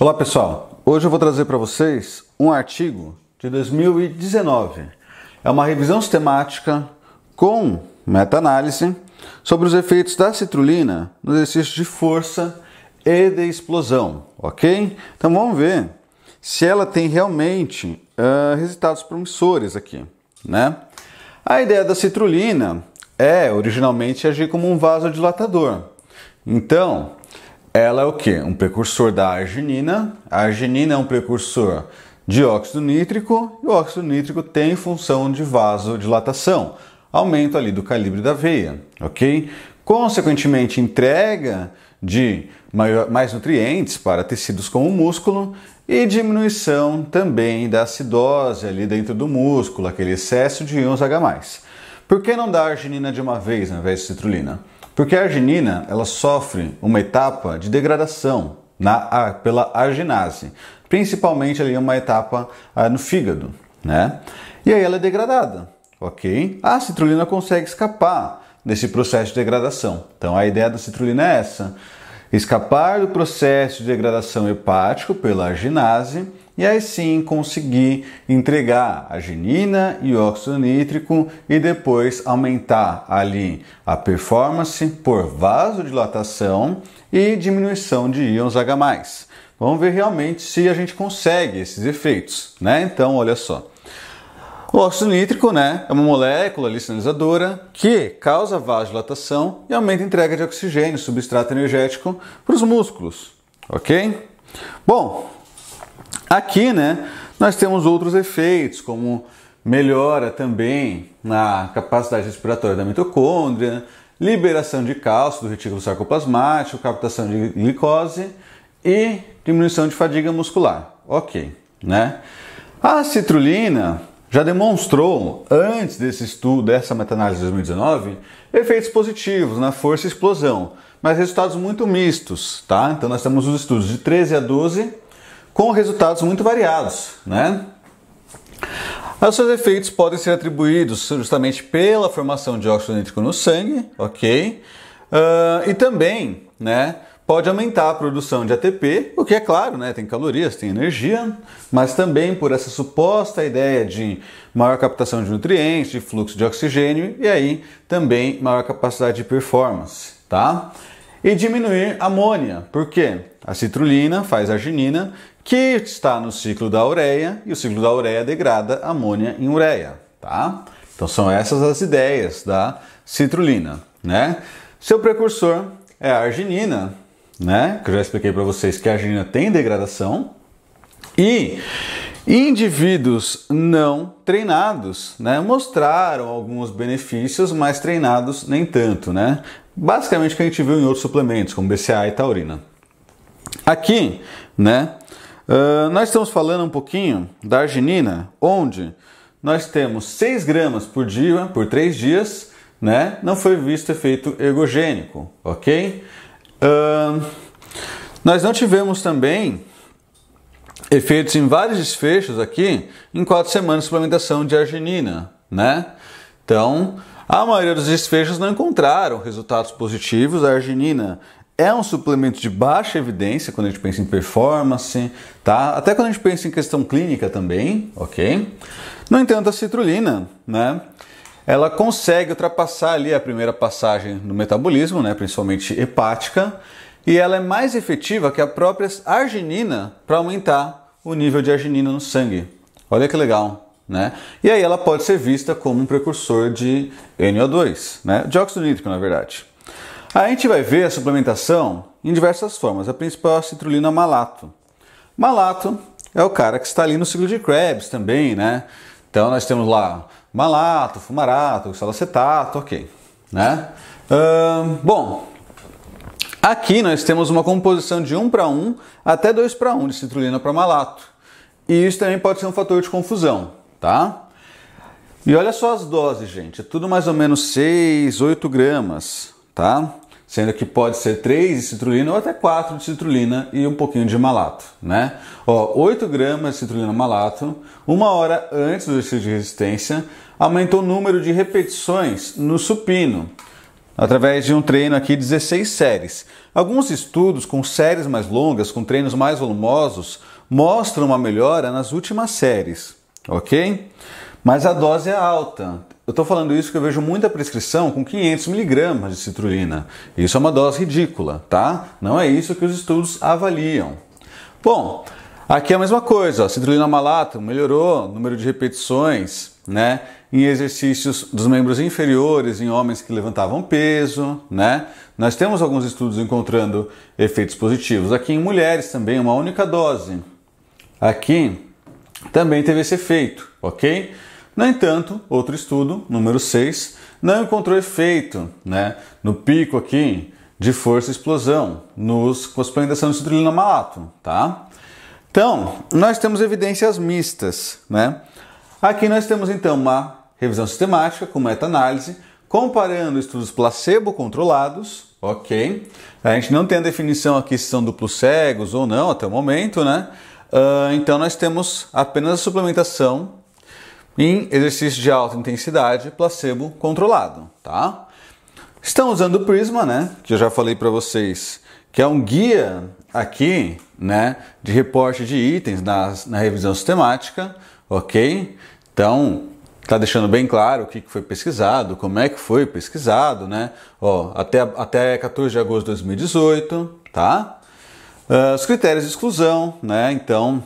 Olá pessoal, hoje eu vou trazer para vocês um artigo de 2019. É uma revisão sistemática com meta-análise sobre os efeitos da citrulina no exercício de força e de explosão, ok? Então vamos ver se ela tem realmente uh, resultados promissores aqui, né? A ideia da citrulina é originalmente agir como um vasodilatador. Então, ela é o que? Um precursor da arginina. A arginina é um precursor de óxido nítrico e o óxido nítrico tem função de vasodilatação, aumento ali do calibre da veia, ok? Consequentemente, entrega de maior, mais nutrientes para tecidos como o músculo e diminuição também da acidose ali dentro do músculo, aquele excesso de íons H+. Por que não dar arginina de uma vez ao invés de citrulina? Porque a arginina ela sofre uma etapa de degradação na, pela arginase, principalmente ali uma etapa ah, no fígado, né? E aí ela é degradada, ok? A citrulina consegue escapar desse processo de degradação. Então a ideia da citrulina é essa: escapar do processo de degradação hepático pela arginase e aí sim conseguir entregar a genina e óxido nítrico e depois aumentar ali a performance por vasodilatação e diminuição de íons H+. Vamos ver realmente se a gente consegue esses efeitos, né? Então, olha só. O óxido nítrico né, é uma molécula ali sinalizadora que causa vasodilatação e aumenta a entrega de oxigênio, substrato energético, para os músculos, ok? Bom, Aqui, né, nós temos outros efeitos, como melhora também na capacidade respiratória da mitocôndria, liberação de cálcio do retículo sarcoplasmático, captação de glicose e diminuição de fadiga muscular. Ok, né? A citrulina já demonstrou, antes desse estudo, dessa meta-análise de 2019, efeitos positivos na força e explosão, mas resultados muito mistos, tá? Então nós temos os estudos de 13 a 12 com resultados muito variados, né? Os seus efeitos podem ser atribuídos justamente pela formação de óxido nítrico no sangue, ok? Uh, e também, né, pode aumentar a produção de ATP, o que é claro, né, tem calorias, tem energia, mas também por essa suposta ideia de maior captação de nutrientes, de fluxo de oxigênio e aí também maior capacidade de performance, tá? E diminuir a amônia, por quê? A citrulina faz arginina que está no ciclo da ureia e o ciclo da ureia degrada amônia em ureia, tá? Então são essas as ideias da citrulina, né? Seu precursor é a arginina, né? Que eu já expliquei para vocês que a arginina tem degradação e indivíduos não treinados, né? Mostraram alguns benefícios, mas treinados nem tanto, né? Basicamente o que a gente viu em outros suplementos, como BCA e taurina. Aqui, né? Uh, nós estamos falando um pouquinho da arginina, onde nós temos 6 gramas por dia, por 3 dias, né? Não foi visto efeito ergogênico, ok? Uh, nós não tivemos também efeitos em vários desfechos aqui em 4 semanas de suplementação de arginina, né? Então, a maioria dos desfechos não encontraram resultados positivos. A arginina é um suplemento de baixa evidência quando a gente pensa em performance, tá? Até quando a gente pensa em questão clínica também, ok? No entanto, a citrulina, né? Ela consegue ultrapassar ali a primeira passagem no metabolismo, né? Principalmente hepática, e ela é mais efetiva que a própria arginina para aumentar o nível de arginina no sangue. Olha que legal, né? E aí ela pode ser vista como um precursor de NO2, né? De óxido nítrico, na verdade. A gente vai ver a suplementação em diversas formas. A principal é a citrulina malato. Malato é o cara que está ali no ciclo de Krebs também, né? Então nós temos lá malato, fumarato, salacetato, ok. Né? bom, aqui nós temos uma composição de 1 para 1 até 2 para 1 de citrulina para malato. E isso também pode ser um fator de confusão, tá? E olha só as doses, gente. É tudo mais ou menos 6, 8 gramas, tá? sendo que pode ser 3 de citrulina ou até 4 de citrulina e um pouquinho de malato, né? Ó, 8 gramas de citrulina malato, uma hora antes do exercício de resistência, aumentou o número de repetições no supino. através de um treino aqui 16 séries. Alguns estudos com séries mais longas, com treinos mais volumosos, mostram uma melhora nas últimas séries, ok? Mas a dose é alta. Eu estou falando isso porque eu vejo muita prescrição com 500 miligramas de citrulina. Isso é uma dose ridícula, tá? Não é isso que os estudos avaliam. Bom, aqui é a mesma coisa. Ó, citrulina malato melhorou o número de repetições, né? Em exercícios dos membros inferiores, em homens que levantavam peso, né? Nós temos alguns estudos encontrando efeitos positivos. Aqui em mulheres também, uma única dose. Aqui também teve esse efeito, ok? No entanto, outro estudo, número 6, não encontrou efeito né, no pico aqui de força e explosão nos, com a suplementação de citrulina malato, tá? Então, nós temos evidências mistas, né? Aqui nós temos então uma revisão sistemática com meta-análise, comparando estudos placebo controlados, ok? A gente não tem a definição aqui se são duplos cegos ou não até o momento, né? Uh, então nós temos apenas a suplementação em exercício de alta intensidade, placebo controlado, tá? Estão usando o Prisma, né? Que eu já falei para vocês, que é um guia aqui, né, de reporte de itens na, na revisão sistemática, ok? Então, tá deixando bem claro o que foi pesquisado, como é que foi pesquisado, né? Ó, até, até 14 de agosto de 2018, tá? Uh, os critérios de exclusão, né? Então,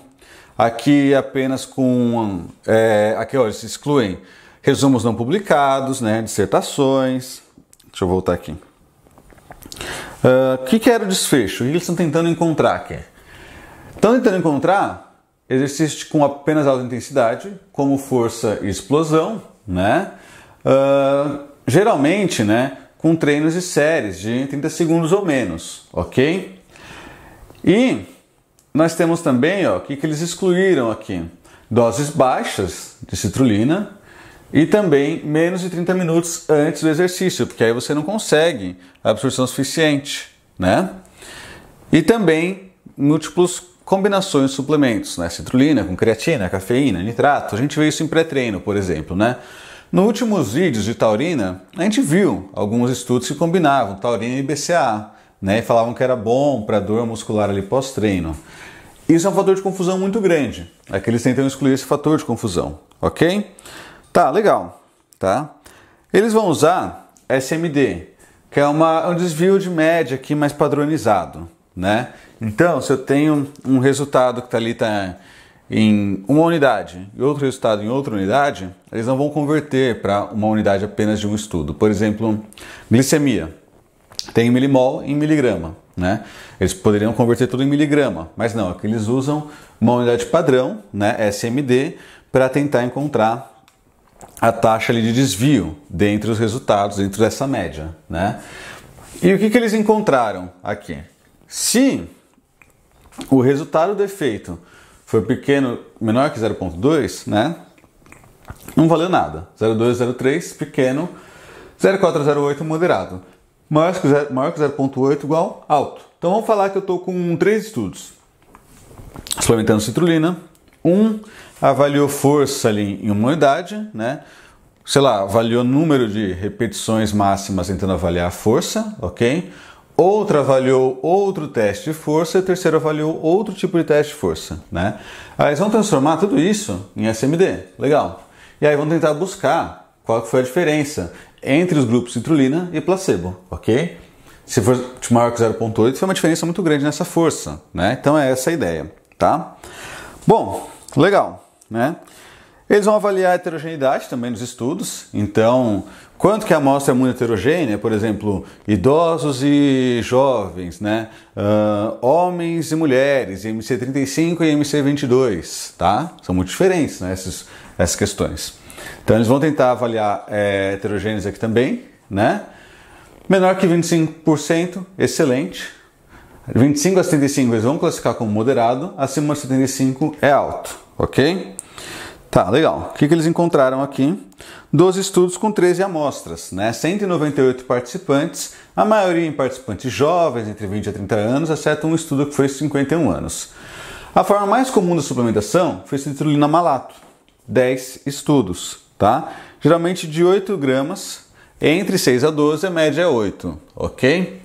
Aqui apenas com. É, aqui, olha, se excluem resumos não publicados, né, dissertações. Deixa eu voltar aqui. Ah, o uh, que, que era o desfecho? O que eles estão tentando encontrar aqui? Estão tentando encontrar exercícios com apenas alta intensidade, como força e explosão, né? Uh, geralmente, né, com treinos de séries de 30 segundos ou menos, ok? E nós temos também, o que, que eles excluíram aqui? Doses baixas de citrulina e também menos de 30 minutos antes do exercício, porque aí você não consegue a absorção suficiente, né? E também múltiplos combinações de suplementos, né? Citrulina com creatina, cafeína, nitrato. A gente vê isso em pré-treino, por exemplo, né? Nos últimos vídeos de taurina, a gente viu alguns estudos que combinavam taurina e BCA, né? E falavam que era bom para dor muscular ali pós-treino. Isso é um fator de confusão muito grande. É que eles tentam excluir esse fator de confusão, ok? Tá, legal, tá? Eles vão usar SMD, que é uma, um desvio de média aqui mais padronizado, né? Então, se eu tenho um resultado que está ali tá em uma unidade e outro resultado em outra unidade, eles não vão converter para uma unidade apenas de um estudo. Por exemplo, glicemia tem milimol em miligrama. Né? Eles poderiam converter tudo em miligrama, mas não, é que eles usam uma unidade padrão, né, SMD, para tentar encontrar a taxa ali de desvio dentre os resultados, dentro dessa média. Né? E o que, que eles encontraram aqui? Se o resultado do efeito foi pequeno, menor que 0.2, né? Não valeu nada. 0,2, 0,3, pequeno. 0,408, moderado. Maior que 0,8 igual alto. Então vamos falar que eu estou com três estudos. Suplementando citrulina. Um avaliou força ali em uma unidade, né? Sei lá, avaliou número de repetições máximas tentando avaliar a força, ok? Outra avaliou outro teste de força e o terceiro avaliou outro tipo de teste de força, né? Aí eles vão transformar tudo isso em SMD, legal. E aí vão tentar buscar qual foi a diferença entre os grupos citrulina e placebo, ok? Se for maior que 0.8, foi uma diferença muito grande nessa força, né? Então é essa a ideia, tá? Bom, legal, né? Eles vão avaliar a heterogeneidade também nos estudos, então quanto que a amostra é muito heterogênea, por exemplo, idosos e jovens, né? Uh, homens e mulheres, MC35 e MC22, tá? São muito diferentes, né? Essas, essas questões. Então eles vão tentar avaliar é, heterogêneos aqui também, né? Menor que 25%, excelente. 25 a 75 eles vão classificar como moderado, acima de 75 é alto, ok? Tá, legal. O que, que eles encontraram aqui? 12 estudos com 13 amostras, né? 198 participantes, a maioria em participantes jovens, entre 20 a 30 anos, exceto um estudo que foi 51 anos. A forma mais comum da suplementação foi citrulina malato, 10 estudos tá? Geralmente de 8 gramas Entre 6 a 12, a média é 8, ok?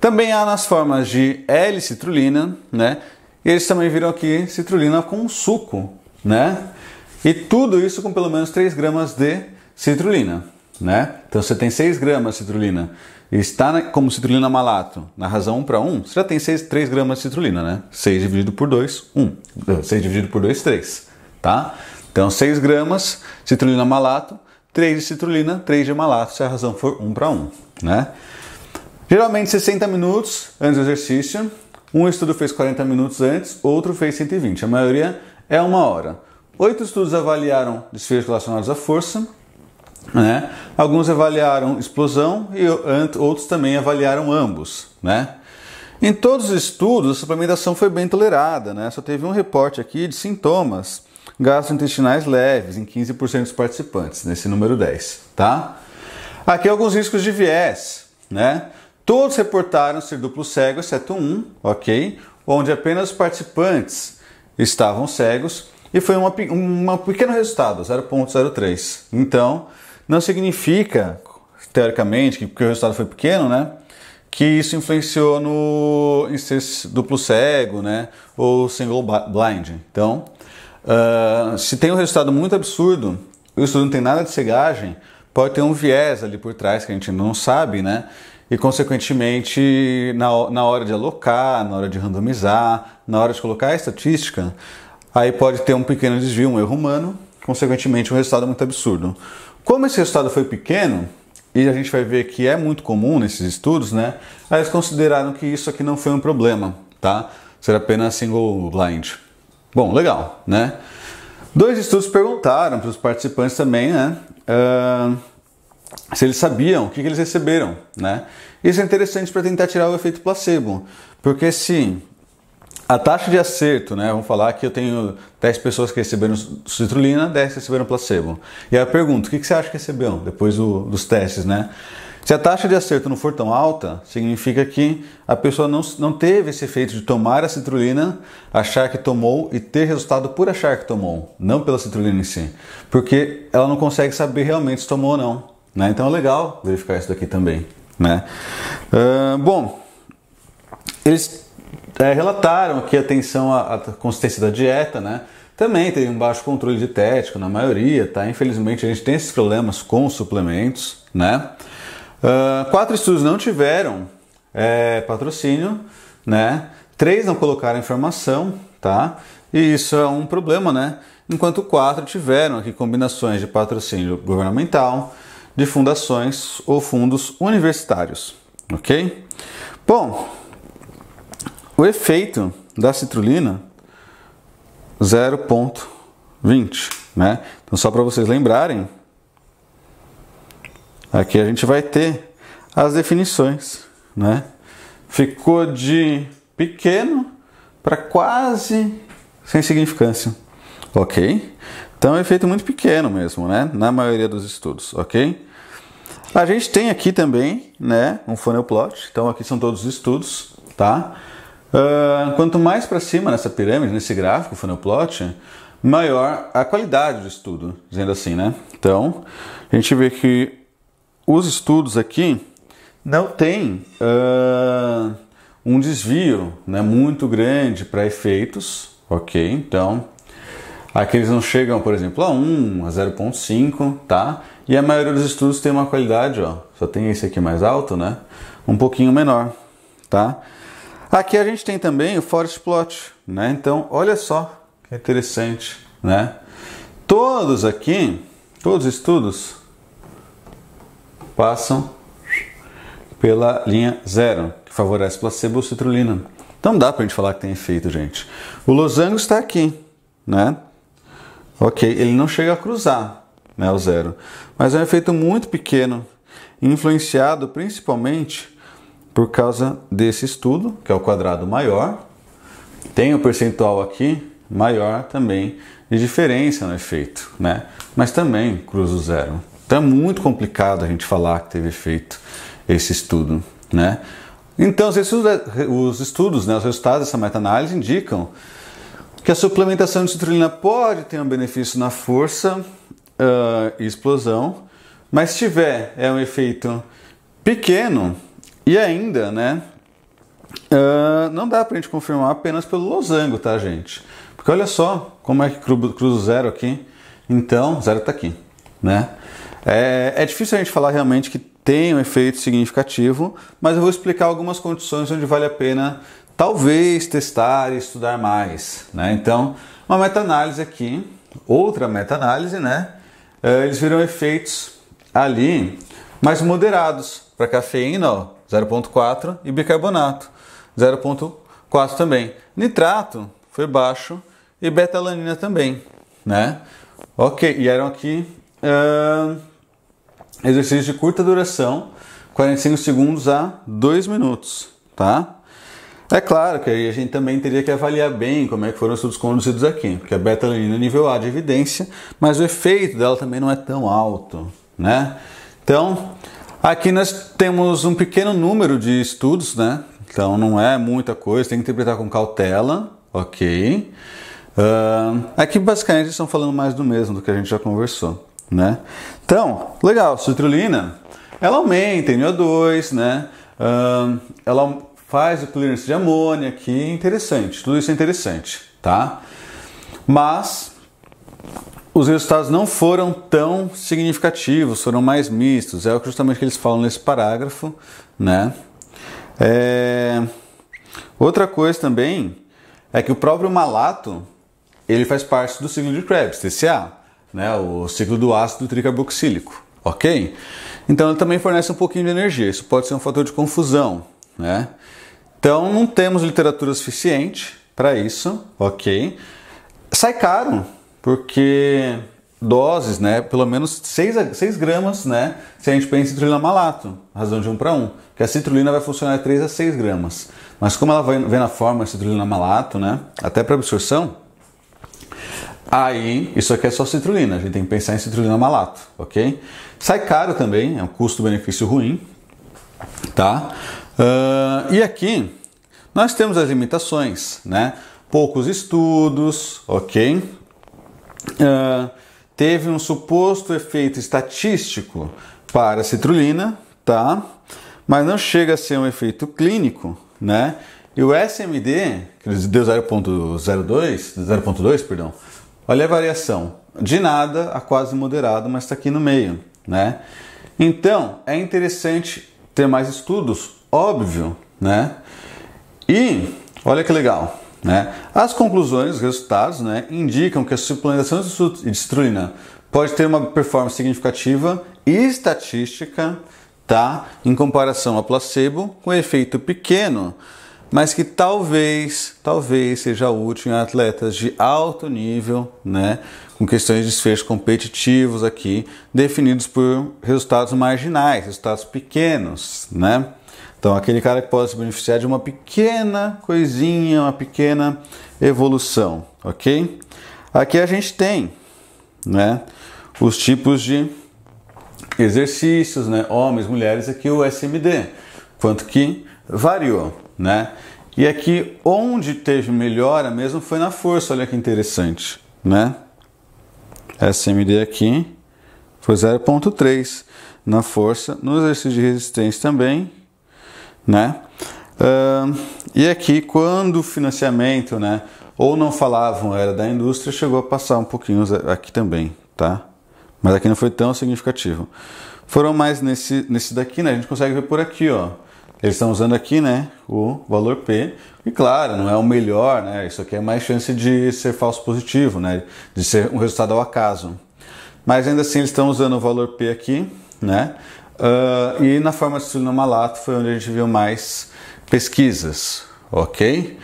Também há nas formas de L-citrulina, né? E eles também viram aqui citrulina com suco, né? E tudo isso com pelo menos 3 gramas de citrulina, né? Então você tem 6 gramas de citrulina e está como citrulina malato na razão 1 para 1, você já tem 6, 3 gramas de citrulina, né? 6 dividido por 2, 1. 6 dividido por 2, 3, tá? Então 6 gramas citrulina malato, 3 de citrulina, 3 de malato, se a razão for 1 para 1, né? Geralmente 60 minutos antes do exercício, um estudo fez 40 minutos antes, outro fez 120. A maioria é uma hora. Oito estudos avaliaram desfechos relacionados à força, né? Alguns avaliaram explosão e outros também avaliaram ambos, né? Em todos os estudos, a suplementação foi bem tolerada, né? Só teve um reporte aqui de sintomas gastrointestinais leves em 15% dos participantes, nesse número 10, tá? Aqui alguns riscos de viés, né? Todos reportaram ser duplo cego, exceto um, ok? Onde apenas os participantes estavam cegos e foi uma, um pequeno resultado, 0.03. Então, não significa, teoricamente, que porque o resultado foi pequeno, né? Que isso influenciou no em ser duplo cego, né? Ou single blind. Então, uh, se tem um resultado muito absurdo, o estudo não tem nada de cegagem, pode ter um viés ali por trás que a gente não sabe, né? E, consequentemente, na, na hora de alocar, na hora de randomizar, na hora de colocar a estatística, aí pode ter um pequeno desvio, um erro humano, consequentemente, um resultado muito absurdo. Como esse resultado foi pequeno, e a gente vai ver que é muito comum nesses estudos, né? Aí eles consideraram que isso aqui não foi um problema, tá? Ser apenas single blind. Bom, legal, né? Dois estudos perguntaram para os participantes também, né? Uh, se eles sabiam o que, que eles receberam, né? Isso é interessante para tentar tirar o efeito placebo, porque se a taxa de acerto, né? Vamos falar que eu tenho 10 pessoas que receberam citrulina, 10 receberam placebo. E aí eu pergunto, o que você acha que recebeu depois do, dos testes, né? Se a taxa de acerto não for tão alta, significa que a pessoa não, não teve esse efeito de tomar a citrulina, achar que tomou e ter resultado por achar que tomou, não pela citrulina em si. Porque ela não consegue saber realmente se tomou ou não. Né? Então é legal verificar isso daqui também. Né? Uh, bom, eles é, relataram que a atenção à, à, consistência da dieta, né? Também tem um baixo controle dietético na maioria, tá? Infelizmente a gente tem esses problemas com suplementos, né? Uh, quatro estudos não tiveram é, patrocínio, né? Três não colocaram informação, tá? E isso é um problema, né? Enquanto quatro tiveram aqui combinações de patrocínio governamental, de fundações ou fundos universitários, ok? Bom, o efeito da citrulina 0.20, né? Então só para vocês lembrarem, aqui a gente vai ter as definições, né? Ficou de pequeno para quase sem significância, ok? Então é um efeito muito pequeno mesmo, né? Na maioria dos estudos, ok? A gente tem aqui também, né, um funnel plot. Então aqui são todos os estudos, tá? Uh, quanto mais para cima nessa pirâmide, nesse gráfico, funnel plot, maior a qualidade do estudo, dizendo assim, né? Então a gente vê que os estudos aqui não tem uh, um desvio, né, muito grande para efeitos, ok? Então Aqui eles não chegam, por exemplo, a 1, a 0.5, tá? E a maioria dos estudos tem uma qualidade, ó, só tem esse aqui mais alto, né? Um pouquinho menor, tá? Aqui a gente tem também o forest plot, né? Então, olha só que interessante, né? Todos aqui, todos os estudos passam pela linha zero, que favorece placebo ou citrulina. Então dá pra gente falar que tem efeito, gente. O losango está aqui, né? Ok, ele não chega a cruzar né, o zero, mas é um efeito muito pequeno, influenciado principalmente por causa desse estudo, que é o quadrado maior, tem o percentual aqui maior também de diferença no efeito, né? mas também cruza o zero. Então é muito complicado a gente falar que teve efeito esse estudo. Né? Então, os estudos, os, estudos né, os resultados dessa meta-análise indicam que a suplementação de citrulina pode ter um benefício na força uh, e explosão, Mas se tiver é um efeito pequeno e ainda, né? Uh, não dá para a gente confirmar apenas pelo losango, tá, gente? Porque olha só como é que cruza o zero aqui. Então, zero está aqui, né? É, é difícil a gente falar realmente que tem um efeito significativo, mas eu vou explicar algumas condições onde vale a pena talvez testar e estudar mais, né? Então, uma meta-análise aqui, outra meta-análise, né? É, eles viram efeitos ali mais moderados para cafeína, 0.4 e bicarbonato, 0.4 também. Nitrato foi baixo e betalanina também, né? Ok, e eram aqui uh, exercícios de curta duração, 45 segundos a 2 minutos, tá? É claro que aí a gente também teria que avaliar bem como é que foram os estudos conduzidos aqui, porque a betalanina é nível A de evidência, mas o efeito dela também não é tão alto, né? Então, aqui nós temos um pequeno número de estudos, né? Então não é muita coisa, tem que interpretar com cautela, ok? Uh, aqui basicamente estão falando mais do mesmo do que a gente já conversou, né? Então, legal, citrulina, ela aumenta em NO2, né? Uh, ela faz o clearance de amônia aqui, interessante, tudo isso é interessante, tá? Mas os resultados não foram tão significativos, foram mais mistos, é justamente o que eles falam nesse parágrafo, né? É... Outra coisa também é que o próprio malato ele faz parte do ciclo de Krebs, TCA, né, o ciclo do ácido tricarboxílico, ok? Então ele também fornece um pouquinho de energia, isso pode ser um fator de confusão, né? Então não temos literatura suficiente para isso, ok? Sai caro, porque doses, né, pelo menos 6, 6 gramas, né, se a gente pensa em citrulina malato, razão de 1 para 1, que a citrulina vai funcionar 3 a 6 gramas. Mas como ela vem na forma de citrulina malato, né, até para absorção, Aí, isso aqui é só citrulina, a gente tem que pensar em citrulina malato, ok? Sai caro também, é um custo-benefício ruim, tá? Uh, e aqui, nós temos as limitações, né? Poucos estudos, ok? Uh, teve um suposto efeito estatístico para a citrulina, tá? Mas não chega a ser um efeito clínico, né? E o SMD, que deu 0.02, 0.2, perdão, Olha a variação, de nada a quase moderado, mas está aqui no meio, né? Então, é interessante ter mais estudos, óbvio, né? E, olha que legal, né? As conclusões, os resultados, né, indicam que a suplementação de citrulina pode ter uma performance significativa e estatística, tá? Em comparação a placebo, com efeito pequeno mas que talvez, talvez seja útil em atletas de alto nível, né, com questões de desfechos competitivos aqui, definidos por resultados marginais, resultados pequenos, né? Então, aquele cara que pode se beneficiar de uma pequena coisinha, uma pequena evolução, ok? Aqui a gente tem, né, os tipos de exercícios, né, homens, mulheres, aqui o SMD, quanto que variou né? E aqui onde teve melhora mesmo foi na força, olha que interessante, né? SMD aqui foi 0.3 na força, no exercício de resistência também, né? Uh, e aqui quando o financiamento, né, ou não falavam era da indústria, chegou a passar um pouquinho aqui também, tá? Mas aqui não foi tão significativo. Foram mais nesse, nesse daqui, né? A gente consegue ver por aqui, ó. Eles estão usando aqui, né, o valor P. E claro, não é o melhor, né? Isso aqui é mais chance de ser falso positivo, né? De ser um resultado ao acaso. Mas ainda assim eles estão usando o valor P aqui, né? Uh, e na forma de citrulina malato foi onde a gente viu mais pesquisas, ok?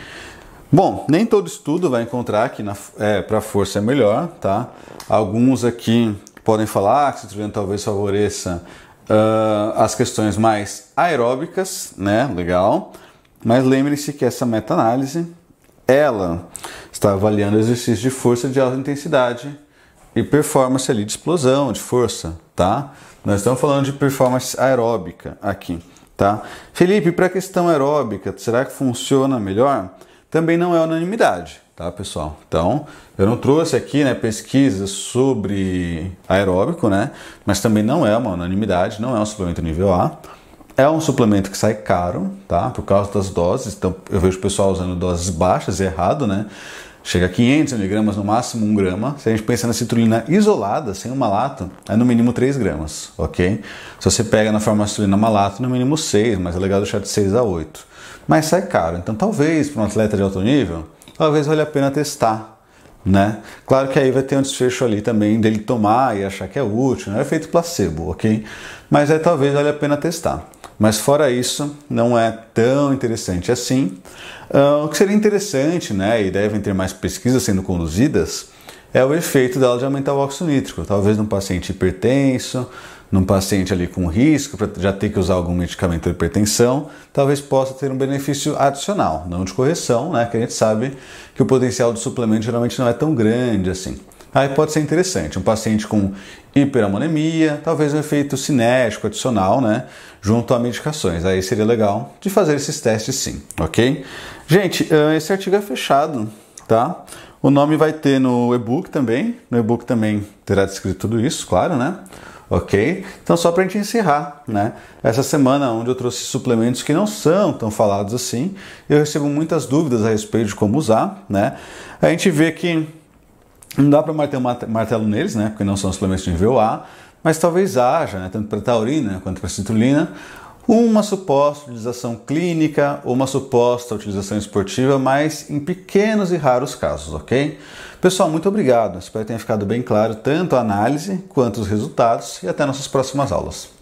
Bom, nem todo estudo vai encontrar que é, para força é melhor, tá? Alguns aqui podem falar que citrulina talvez favoreça uh, as questões mais aeróbicas, né? Legal. Mas lembre-se que essa meta-análise, ela está avaliando exercícios de força de alta intensidade e performance ali de explosão, de força, tá? Nós estamos falando de performance aeróbica aqui, tá? Felipe, para a questão aeróbica, será que funciona melhor? Também não é unanimidade, tá, pessoal? Então, eu não trouxe aqui, né, pesquisas sobre aeróbico, né, mas também não é uma unanimidade, não é um suplemento nível A. É um suplemento que sai caro, tá? Por causa das doses. Então, eu vejo o pessoal usando doses baixas errado, né? Chega a 500 miligramas, no máximo 1 grama. Se a gente pensa na citrulina isolada, sem o malato, é no mínimo 3 gramas, ok? Se você pega na forma citrulina malato, no mínimo 6, mas é legal deixar de 6 a 8. Mas sai caro, então talvez para um atleta de alto nível, talvez valha a pena testar, né? Claro que aí vai ter um desfecho ali também dele tomar e achar que é útil, não é efeito placebo, ok? Mas aí talvez valha a pena testar. Mas fora isso, não é tão interessante assim. Uh, o que seria interessante, né, e devem ter mais pesquisas sendo conduzidas, é o efeito dela de aumentar o óxido nítrico. Talvez num paciente hipertenso, num paciente ali com risco para já ter que usar algum medicamento de hipertensão, talvez possa ter um benefício adicional, não de correção, né? Que a gente sabe que o potencial do suplemento geralmente não é tão grande assim. Aí pode ser interessante, um paciente com hiperamonemia, talvez um efeito cinético adicional, né? Junto a medicações. Aí seria legal de fazer esses testes sim, ok? Gente, esse artigo é fechado, tá? O nome vai ter no e-book também. No e-book também terá descrito tudo isso, claro, né? Ok? Então, só para a gente encerrar, né? Essa semana, onde eu trouxe suplementos que não são tão falados assim, eu recebo muitas dúvidas a respeito de como usar, né? A gente vê que não dá para marter martelo neles, né? Porque não são suplementos de nível A, mas talvez haja, né? Tanto para taurina quanto para citrulina, uma suposta utilização clínica uma suposta utilização esportiva, mas em pequenos e raros casos, ok? Pessoal, muito obrigado. Espero que tenha ficado bem claro tanto a análise quanto os resultados e até nossas próximas aulas.